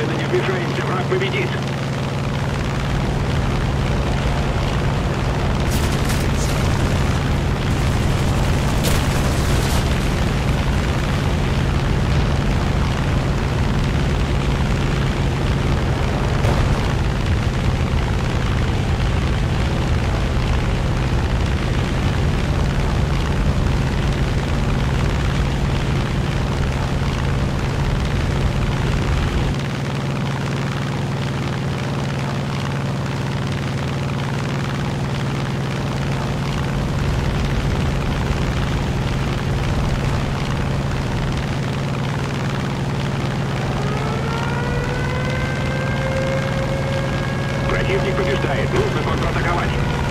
Немедленно не обижайся, враг победит. Противник побеждает. Нужно контратаковать.